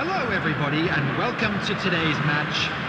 Hello everybody and welcome to today's match.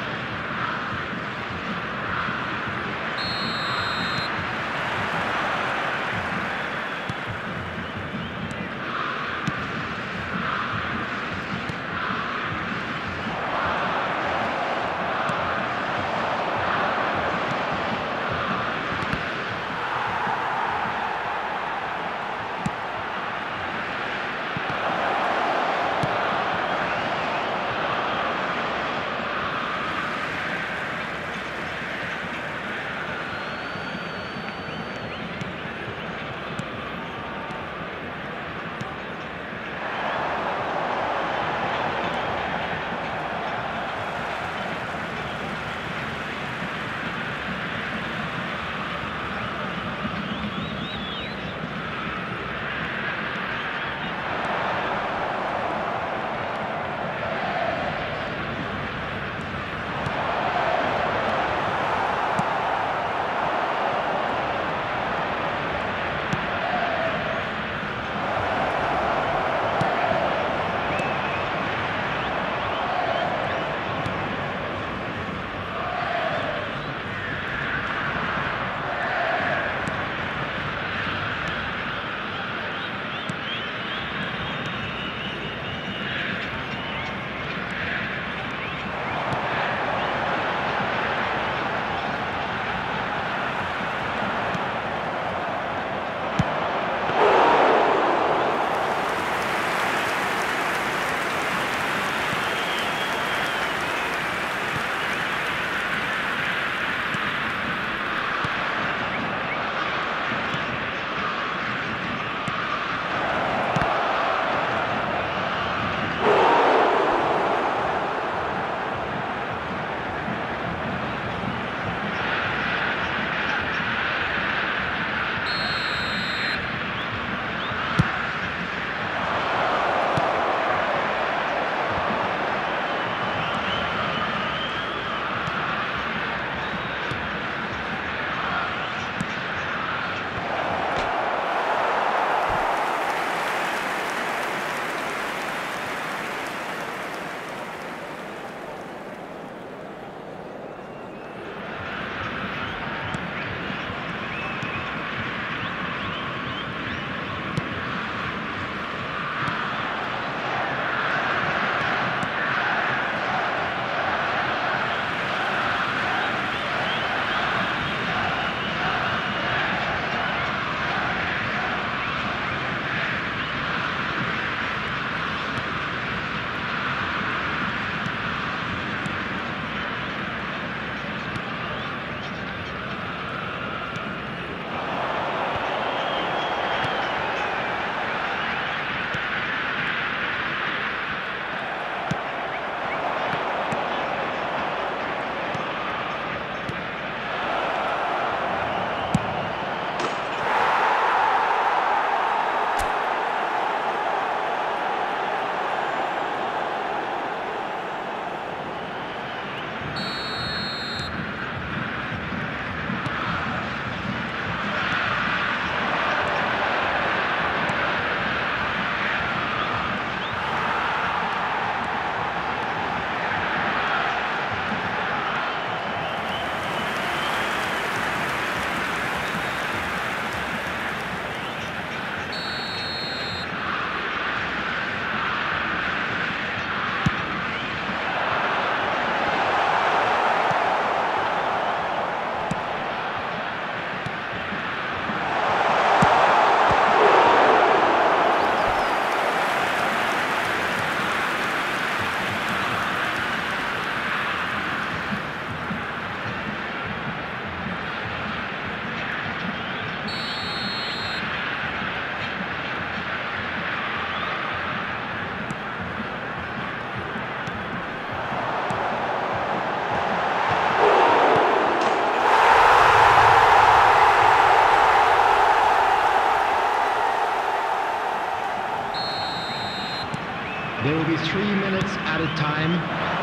A time.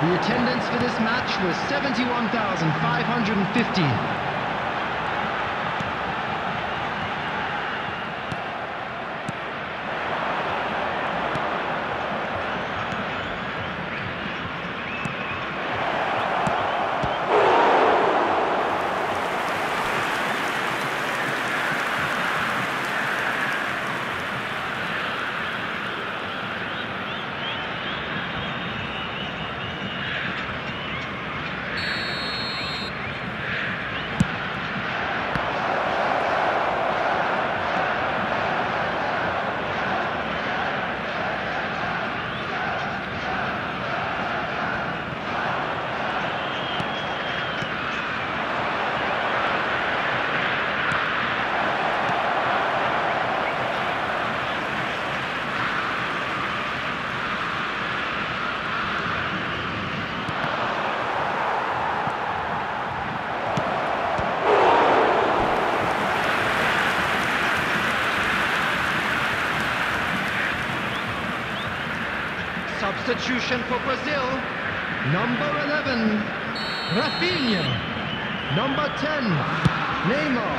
The attendance for this match was 71,550. Substitution for Brazil. Number 11, Raphinha. Number 10, Neymar.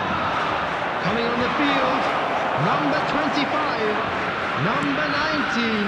Coming on the field, number 25, number 19,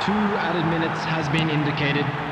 Two added minutes has been indicated.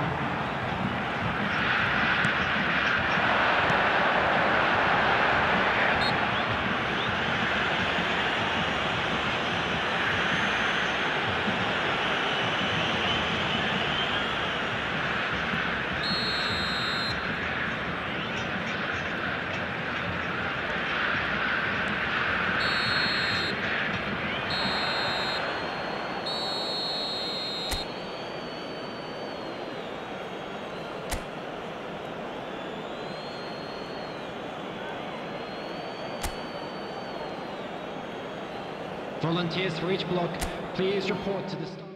Volunteers for each block, please report to the...